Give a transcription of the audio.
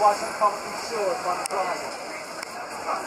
Sergeant Coventry Shores by the Friday.